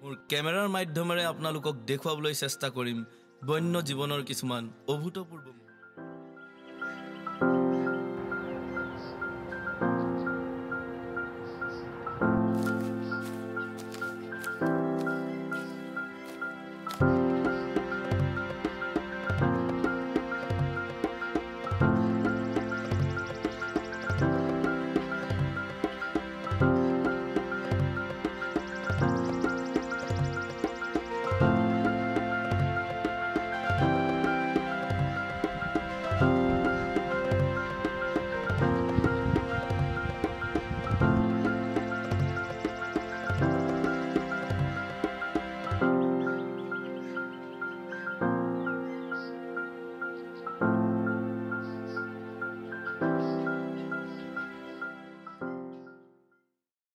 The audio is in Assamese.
মোৰ কেমেৰাৰ মাধ্যমেৰে আপোনালোকক দেখুৱাবলৈ চেষ্টা কৰিম বন্য জীৱনৰ কিছুমান অভূতপূৰ্ব মুহূৰ্ত।